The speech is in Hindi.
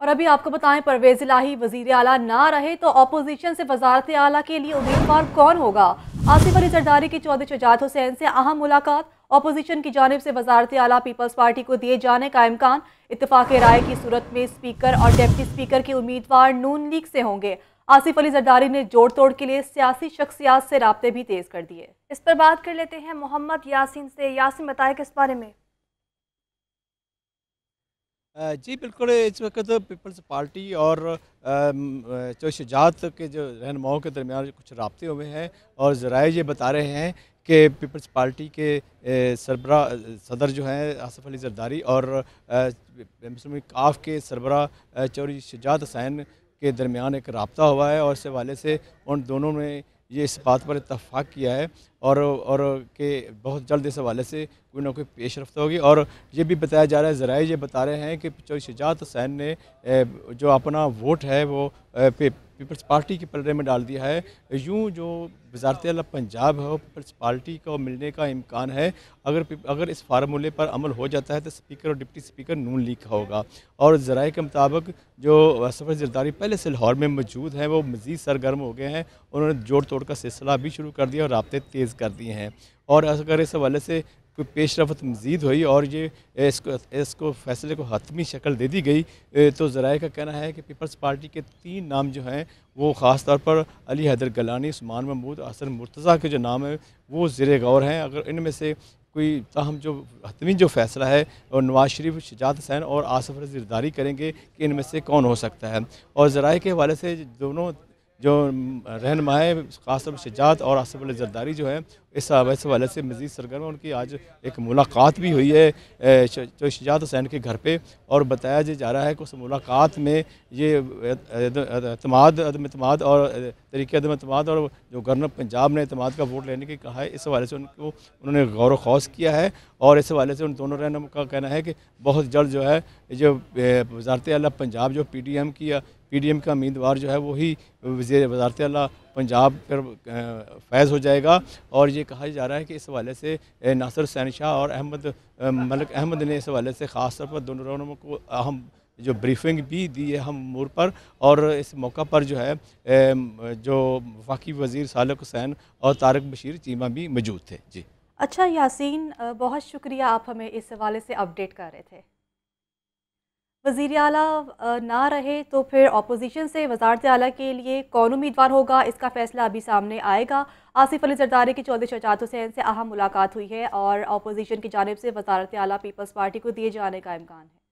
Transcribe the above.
और अभी आपको बताएँ, परवेज इलाही वज़ीर अला ना रहे तो अपोजिशन से वजारत आला के लिए उम्मीदवार कौन होगा? आसिफ अली जरदारी की चौधरी शजात हुसैन से अहम मुलाकात। अपोजिशन की जानब से वजारत आला पीपल्स पार्टी को दिए जाने का इम्कान। इतफाक राय की सूरत में स्पीकर और डिप्टी स्पीकर के उम्मीदवार नून लीग से होंगे। आसिफ अली जरदारी ने जोड़ तोड़ के लिए सियासी शख्सियात से रबते भी तेज कर दिए। इस पर बात कर लेते हैं मोहम्मद यासिन से। यासिन, बताए किस बारे में? जी, बिल्कुल, इस वक्त पीपल्स पार्टी और जो शजात के जो रहनुमाओं के दरमियान कुछ रबते हुए हैं और ज़राए ये बता रहे हैं कि पीपल्स पार्टी के सरबरा सदर जो हैं, आसफ़ अली जरदारी और मुस्लिम काफ के सरबरा चौरी शजात हसैन के दरमियान एक रबता हुआ है और इस हवाले से उन दोनों ने ये इस बात पर इतफाक़ किया है और और के बहुत जल्द इस हवाले से कोई ना कोई पेश रफ्त होगी। और ये भी बताया जा रहा है ज़रा ये बता रहे हैं कि चौधरी शजात हुसैन ने जो अपना वोट है वो पीपल्स पार्टी के पलड़े में डाल दिया है। यूँ जो वजारत अला पंजाब है पीपल्स पार्टी को मिलने का इम्कान है। अगर अगर इस फार्मूले पर अमल हो जाता है तो स्पीकर और डिप्टी स्पीकर नून लीग का होगा। और ज़राए के मुताबिक जो सफ़र जरदारी पहले से लाहौर में मौजूद हैं, वो मज़ीद सरगर्म हो गए हैं। उन्होंने जोड़ तोड़ का सिलसिला भी शुरू कर दिया और रबते तेज़ कर दिए हैं। और अगर इस हवाले से कोई पेश रफ्त मज़ीद हुई और ये इसको इसको फैसले को हतमी शक्ल दे दी गई तो ज़राए का कहना है कि पीपल्स पार्टी के तीन नाम जो हैं, वो ख़ास तौर पर अली हैदर गलानी उस्मान महमूद, असर मुर्तज़ा के जो नाम हैं, वो ज़र गौर हैं। अगर इनमें से कोई ताहम जो हतमी जो फ़ैसला है, और नवाज़ शरीफ शजात हुसैन और आसफ रजीदारी करेंगे कि इनमें से कौन हो सकता है। और ज़राए के हवाले से दोनों जो रहनमाए ख़ासतौर शजात और आसफ जरदारी जो है, इस हवाले से मज़ीद सरगर्म उनकी आज एक मुलाकात भी हुई है जो शजात हुसैन के घर पे और बताया जा रहा है कि उस मुलाकात में ये अतमाद अदम अतमाद और तरीके अदम अतमाद और जो गवर्नर पंजाब ने अतमाद का वोट लेने की कहा है, इस हवाले से उनको, उन्होंने गौर खौस किया है और इस हवाले से उन दोनों रहनुमा का कहना है कि बहुत जल्द जो है जो वजारत अला पंजाब जो पी डी एम की पी डी एम का उम्मीदवार जो है वही वजी वजारत पंजाब पर फैज़ हो जाएगा। और ये कहा जा रहा है कि इस हवाले से नासर सैन शाह और अहमद मलिक अहमद ने इस हवाले से ख़ास तौर पर दोनों को अहम जो ब्रीफिंग भी दी है हम मोर पर। और इस मौका पर जो है जो वफाकी वज़ीर सालक हुसैन और तारक बशीर चीमा भी मौजूद थे। जी। अच्छा यासीन बहुत शुक्रिया आप हमें इस हवाले से अपडेट कर रहे थे। वज़ी अला ना रहे तो फिर अपोजिशन से वजारत अली के लिए कौन उम्मीदवार होगा? इसका फैसला अभी सामने आएगा। आसिफ अली जरदारी की चौधरी शजात हुसैन से अहम मुलाकात हुई है और अपोजिशन की जानब से वजारत अली पीपल्स पार्टी को दिए जाने का इम्कान है।